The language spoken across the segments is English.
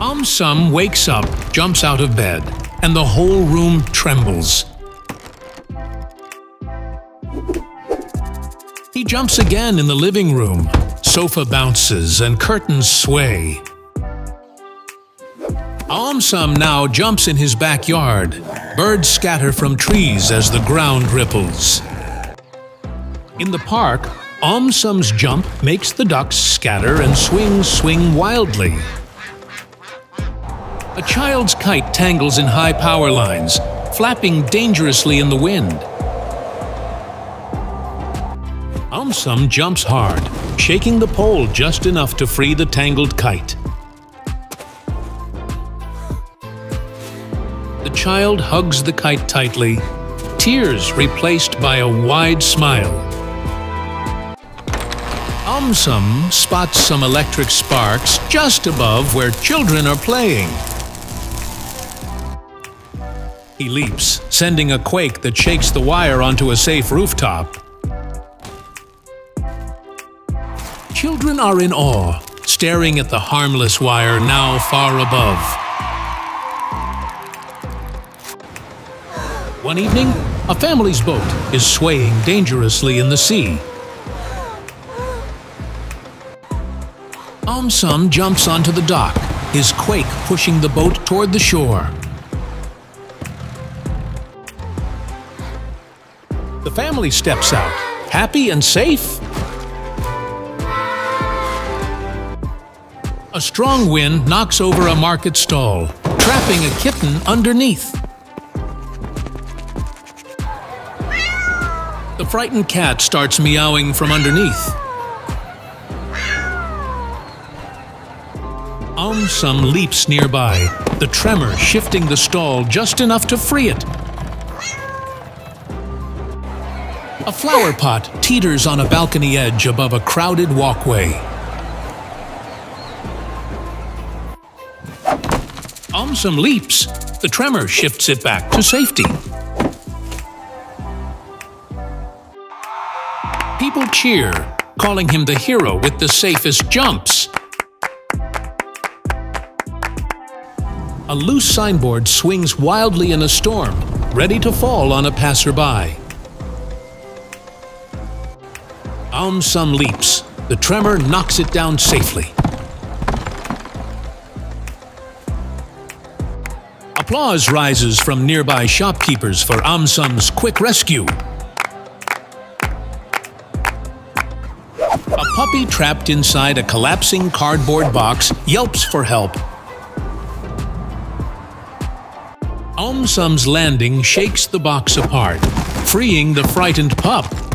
Um Sum wakes up, jumps out of bed, and the whole room trembles. He jumps again in the living room. Sofa bounces and curtains sway. Um Sum now jumps in his backyard. Birds scatter from trees as the ground ripples. In the park, Um Sum's jump makes the ducks scatter and swing swing wildly. A child's kite tangles in high power lines, flapping dangerously in the wind. AumSum jumps hard, shaking the pole just enough to free the tangled kite. The child hugs the kite tightly, tears replaced by a wide smile. AumSum spots some electric sparks just above where children are playing. He leaps, sending a quake that shakes the wire onto a safe rooftop. Children are in awe, staring at the harmless wire now far above. One evening, a family's boat is swaying dangerously in the sea. Um Sum jumps onto the dock, his quake pushing the boat toward the shore. The family steps out, happy and safe. A strong wind knocks over a market stall, trapping a kitten underneath. The frightened cat starts meowing from underneath. Um Sum leaps nearby, the tremor shifting the stall just enough to free it. A flower pot teeters on a balcony edge above a crowded walkway. Um Sum leaps. The tremor shifts it back to safety. People cheer, calling him the hero with the safest jumps. A loose signboard swings wildly in a storm, ready to fall on a passerby. Sum leaps. The tremor knocks it down safely. Applause rises from nearby shopkeepers for Sum's quick rescue. A puppy trapped inside a collapsing cardboard box yelps for help. Sum's landing shakes the box apart, freeing the frightened pup.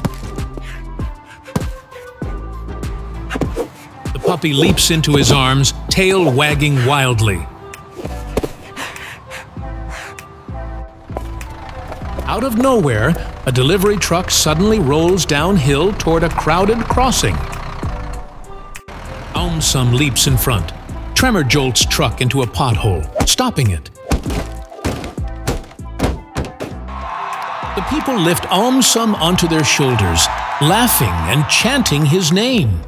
Puppy leaps into his arms, tail wagging wildly. Out of nowhere, a delivery truck suddenly rolls downhill toward a crowded crossing. Um Sum leaps in front. Tremor jolts truck into a pothole, stopping it. The people lift Um Sum onto their shoulders, laughing and chanting his name.